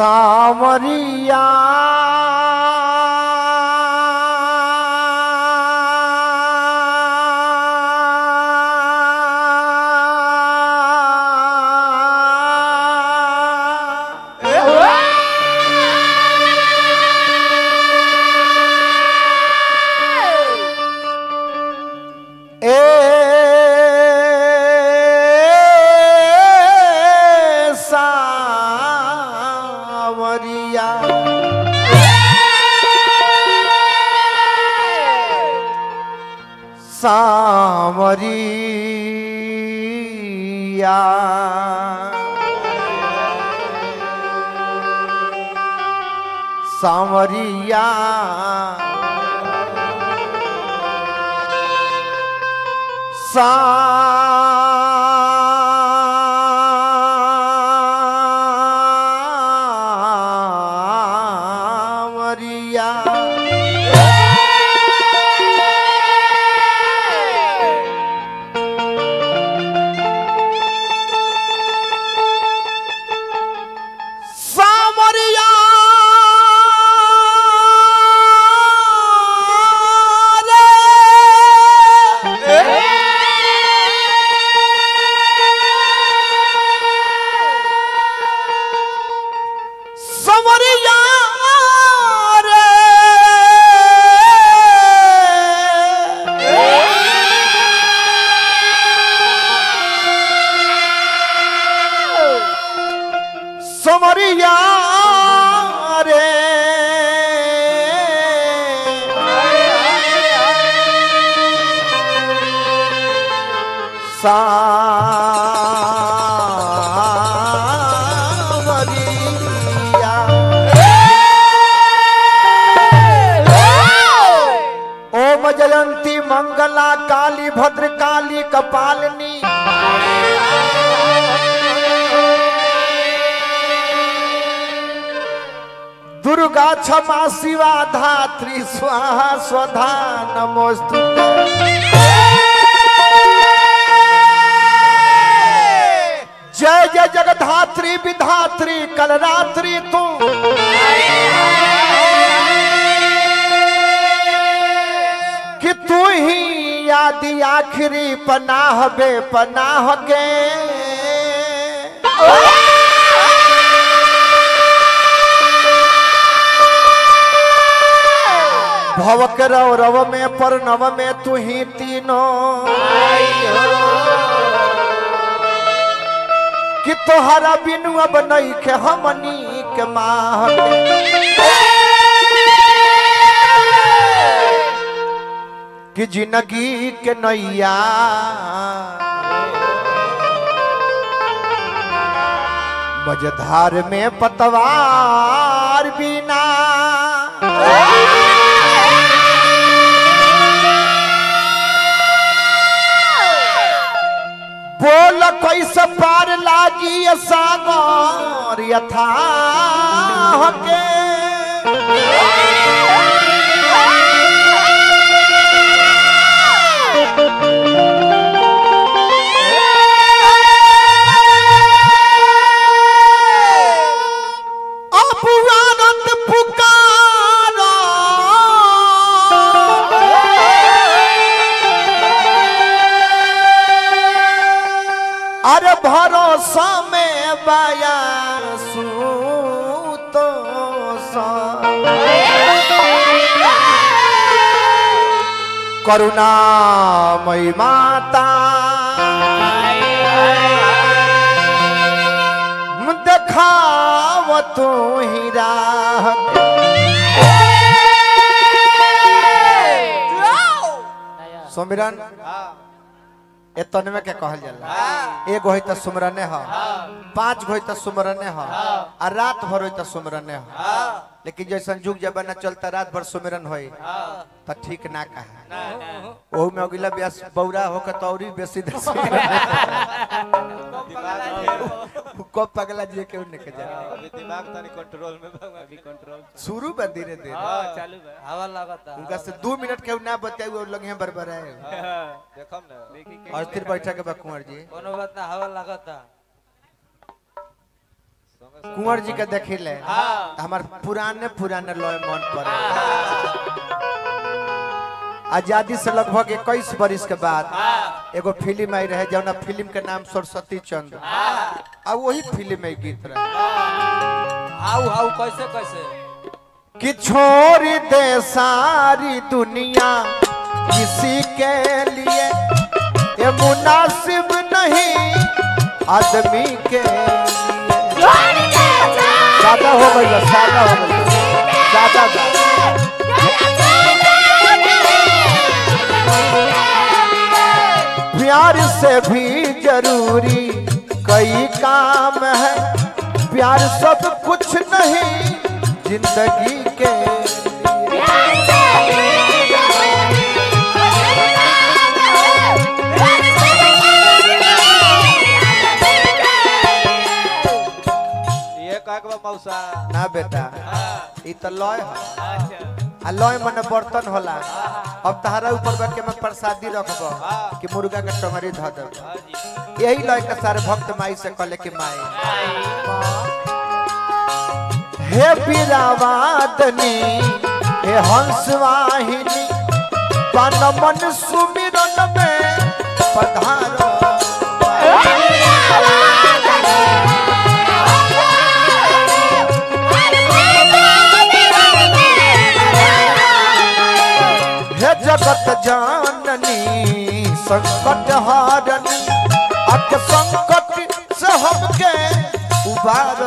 સાવરિયા સામરિયા. સામરિયા. સા समरिया रे ओम जयंती मंगला काली भद्र काली कपालिनी। दुर्गा क्षमा, शिवा, धात्री, स्वाहा, स्वधा, नमोस्तु। जय जय जगधात्री, विधात्री, कलरात्रि तू। कि तू ही आदि आखिरी पनाह बे पनाह के। भव के रव रव में पर नव में तू ही तीनों। कि तोहरा बिनु अब नहीं के हमनी के माह कि ज़िंदगी के नैया। मझधार में पतवार बिना। बोल पार लागी सागर यथा के करुणामयी माता। देखाव तू ही राह। सुमिरन एतन में के कहल जाला। एक होई त सुमरने ह पाँच होई त सुमरने ह आ रात भर होई त सुमरने ह। लेकिन जैसन जुग जमाना चलता रात भर सुमिरन होई त ठीक ना कहा। ओहू में अगिला ब्यास बौरा होकर तो औरी बेसी देसी कब पगला जी के उन्ने के जा। अभी दिमाग तनी कंट्रोल में अभी कंट्रोल शुरू बा धीरे धीरे। हाँ चालू बा। हवा लागता उनका से दो मिनट के ना बताई और लगे बरबराए। देखम ना। देखी अस्थिर बैठा के बा कुंवर जी। कोनो बात ना हवा लागता कुंवर जी के देखिले। हाँ। हमार पुराने पुराने लय मन पड़े। आज़ादी से लगभग इक्कीस बरिस के बाद एगो फ़िल्म आई रहे जौना फ़िल्म के नाम सरस्वती चंद्र। आ वही फ़िल्म में गीत रहे। हाउ हाउ कैसे कैसे? कि छोड़ दे सारी दुनिया किसी के लिए। ये मुनासिब नहीं आदमी के लिए हो गई ज़्यादा हो गई ज़्यादा ज़्यादा प्यार से भी ज़रूरी कई काम है। प्यार सब कुछ नहीं ज़िंदगी के ना बेटा। ई लय। आ लय मने बर्तन होला। अब तहरा ऊपर बा के मैं प्रसादी रखबो, कि मुर्गा के टंगरी ध यही लय के सारे भक्त माई से कहले कि माई। हे पीरावादनी हे हंसवाहिनी मन सुमिरन में पधारो संकट हारनी अक संकट से हमके उबार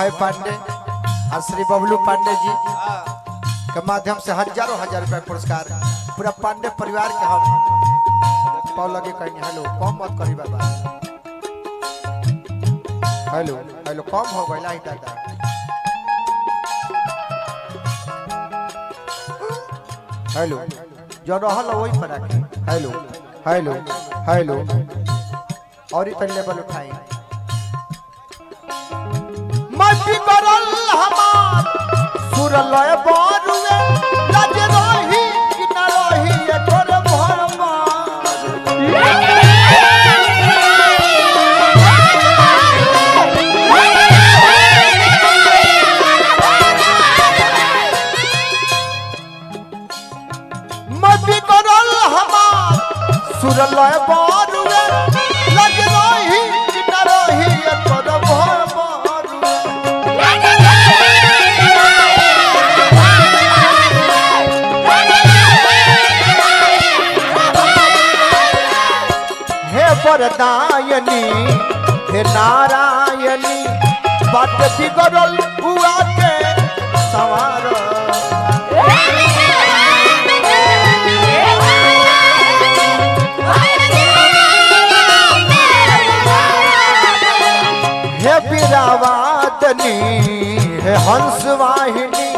अभय पांडे और श्री बबलू पांडे जी के माध्यम से हज़ारों हज़ार रुपया पुरस्कार। पूरा पांडे परिवार के हम पाव लगे कहीं हेलो, कम मत करी बाबा। हेलो हेलो, कम हो गई लाई दादा। हेलो, जो रहल वही पर हेलो हेलो हेलो। और ही तन लेवल उठाई करल हमार। सुर लय बारुए वरदायनी, हे नारायणी बात बिगड़ल हुआ के सवार। हे बीरावादनी, हे हंस वाहिनी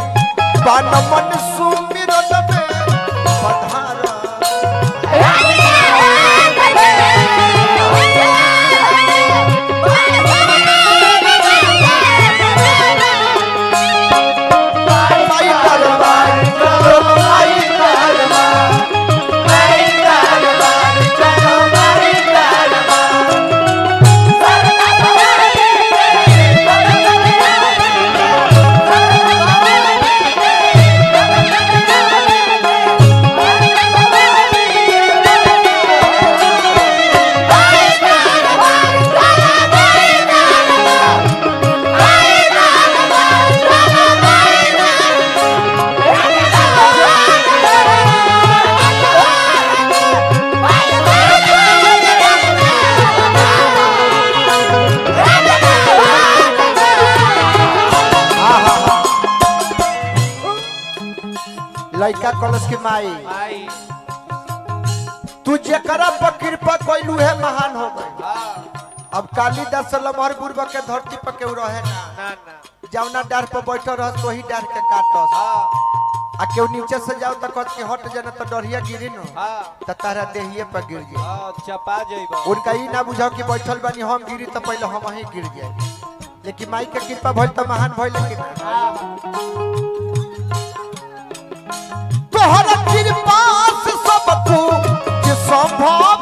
बन मन सुमिरन लड़का कलश की माई तू जेकरा पर कृपा कैलू है महान हो गई। हाँ। अब कालीदास लमहर गुरबा के धरती पर केहू रहे ना। जौना डार पर बैठल रह वही डार के काटस। हाँ। आ केहू नीचे से जाओ तो कहत कि हट जाना तो डरिया गिरी न। हाँ। त तारा देहिए पर गिर जाए हाँ चपा जइबा। उनका ई ना बुझाओ कि बैठल बानी हम गिरी तो पहले हम ही गिर जाए लेकिन माई के कृपा भइल तो महान भइल लेकिन तोहर कृपा सब कुछ संभव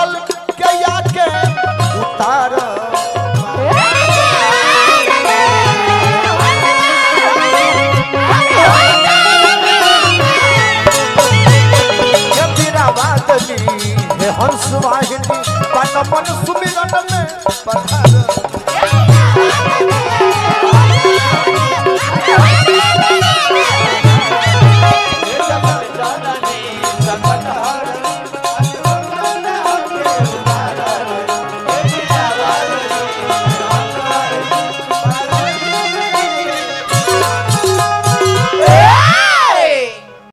चल के आके उतार। हंस वाहिनी पन सुमिरन में पधार।